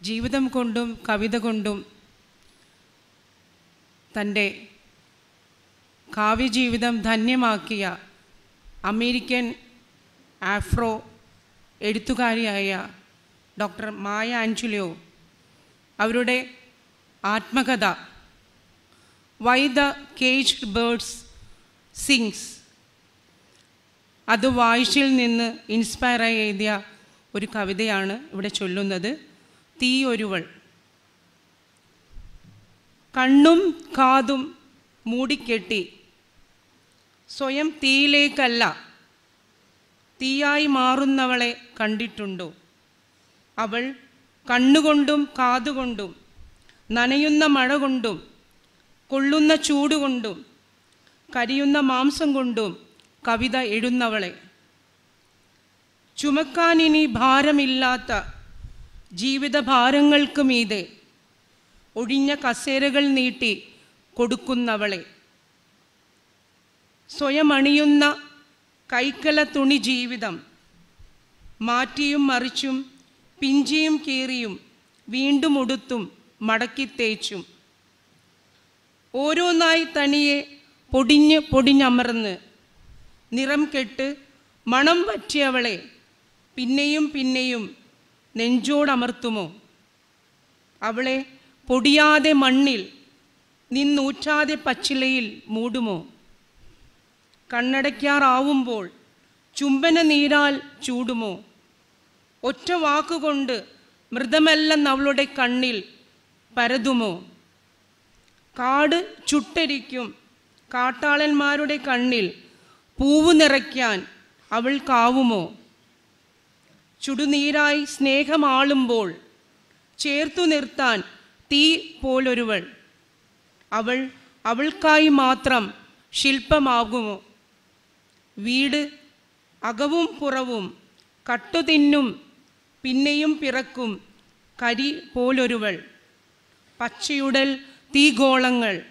ജീവിതം കൊണ്ടും കവിത കൊണ്ടും തന്റെ കാവ്യജീവിതം ധന്യമാക്കിയ അമേരിക്കൻ ആഫ്രോ എഴുത്തുകാരിയായ ഡോക്ടർ മായ ആഞ്ചുലിയോ അവരുടെ ആത്മകഥ why the caged birds sings അത് വായിച്ചിൽ നിന്ന് ഇൻസ്പയറായി എഴുതിയ ഒരു കവിതയാണ് ഇവിടെ ചൊല്ലുന്നത്. തീയൊരുവൾ. കണ്ണും കാതും മൂടിക്കെട്ടി. സ്വയം തീയിലേക്കല്ല തീയായി മാറുന്നവളെ കണ്ടിട്ടുണ്ടോ? അവൾ കണ്ണുകൊണ്ടും കാതുകൊണ്ടും നനയുന്ന മഴ കൊണ്ടും കൊള്ളുന്ന ചൂടുകൊണ്ടും കരിയുന്ന മാംസം കൊണ്ടും കവിത എഴുന്നവളെ. ചുമക്കാനിനി ഭാരമില്ലാത്ത ജീവിതഭാരങ്ങൾക്ക് മീതെ ഒഴിഞ്ഞ കസേരകൾ നീട്ടി കൊടുക്കുന്നവളെ. സ്വയമണിയുന്ന കൈക്കല തുണി ജീവിതം മാറ്റിയും മറിച്ചും പിഞ്ചിയും കീറിയും വീണ്ടും ഉടുത്തും മടക്കി തേച്ചും. ഓരോന്നായി തനിയെ പൊടിഞ്ഞ് പൊടിഞ്ഞമർന്ന് നിറം കെട്ട് മണം പറ്റിയവളെ പിന്നെയും പിന്നെയും നെഞ്ചോടമർത്തുമോ? അവളെ പൊടിയാതെ മണ്ണിൽ നിന്നൂറ്റാതെ പച്ചിലയിൽ മൂടുമോ? കണ്ണടയ്ക്കാറാവുമ്പോൾ ചുംബന നീരാൽ ചൂടുമോ? ഒറ്റ വാക്കുകൊണ്ട് മൃതമെല്ലാം അവളുടെ കണ്ണിൽ പരതുമോ? കാട് ചുട്ടരിക്കും കാട്ടാളന്മാരുടെ കണ്ണിൽ പൂവ് നിറയ്ക്കാൻ അവൾക്കാവുമോ ചുടുനീരായി സ്നേഹമാളുമ്പോൾ ചേർത്തു നിർത്താൻ തീ പോലൊരുവൾ. അവൾ അവൾക്കായി മാത്രം ശില്പമാകുമോ? വീട് അകവും പുറവും കട്ടുതിന്നും പിന്നെയും പിറക്കും കരി പോലൊരുവൾ. പച്ചയുടൽ തീഗോളങ്ങൾ.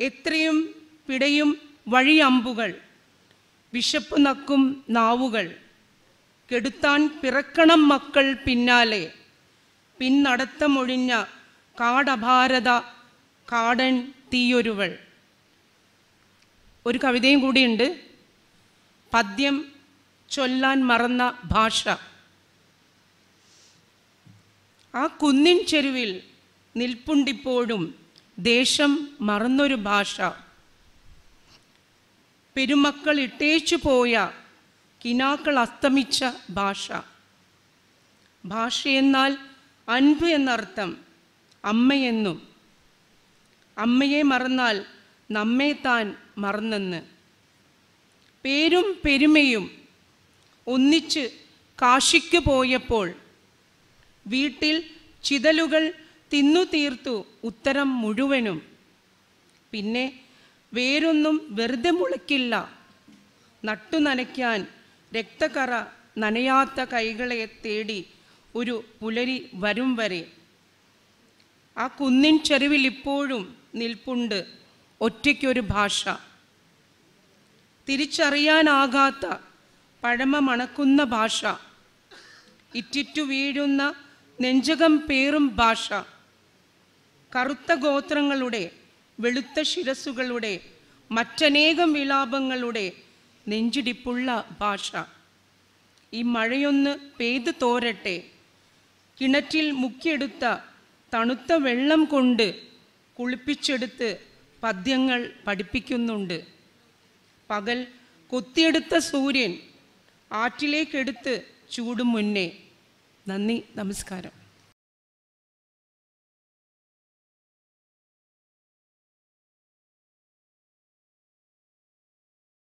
എത്രയും പിടയും വഴിയമ്പുകൾ. വിശപ്പ് നക്കും നാവുകൾ. കെടുത്താൻ പിറക്കണം മക്കൾ പിന്നാലെ. പിന്നടത്തമൊഴിഞ്ഞ കാടഭാരത കാടൻ തീയൊരുവൾ. ഒരു കവിതയും കൂടിയുണ്ട്. പദ്യം ചൊല്ലാൻ മറന്ന ഭാഷ. ആ കുന്നിൻ ചെരുവിൽ നിൽപ്പുണ്ടിപ്പോഴും ദേശം മറന്നൊരു ഭാഷ. പെരുമക്കൾ ഇട്ടേച്ചു പോയ കിനാക്കൾ അസ്തമിച്ച ഭാഷ. ഭാഷയെന്നാൽ അൻപ് എന്നർത്ഥം അമ്മയെന്നും. അമ്മയെ മറന്നാൽ നമ്മെ താൻ മറന്നെന്ന്. പേരും പെരുമയും ഒന്നിച്ച് കാശിക്ക് പോയപ്പോൾ വീട്ടിൽ ചിതലുകൾ തിന്നു തീർത്തു ഉത്തരം മുഴുവനും. പിന്നെ വേരൊന്നും വെറുതെ മുളയ്ക്കില്ല. നട്ടു നനയ്ക്കാൻ രക്തക്കറ നനയാത്ത കൈകളെ തേടി ഒരു പുലരി വരും വരെ. ആ കുന്നിൻ ചെരുവിൽ ഇപ്പോഴും നിൽപ്പുണ്ട് ഒറ്റയ്ക്കൊരു ഭാഷ. തിരിച്ചറിയാനാകാത്ത പഴമ മണക്കുന്ന ഭാഷ. ഇറ്റിറ്റു വീഴുന്ന നെഞ്ചകം പേറും ഭാഷ. കറുത്ത ഗോത്രങ്ങളുടെ വെളുത്ത ശിരസുകളുടെ മറ്റനേകം വിലാപങ്ങളുടെ നെഞ്ചിടിപ്പുള്ള ഭാഷ. ഈ മഴയൊന്ന് പെയ്തു തോരട്ടെ. കിണറ്റിൽ മുക്കിയെടുത്ത തണുത്ത വെള്ളം കൊണ്ട് കുളിപ്പിച്ചെടുത്ത് പദ്യങ്ങൾ പഠിപ്പിക്കുന്നുണ്ട്. പകൽ കൊത്തിയെടുത്ത സൂര്യൻ ആറ്റിലേക്കെടുത്ത് ചൂടും മുന്നേ. നന്ദി നമസ്കാരം.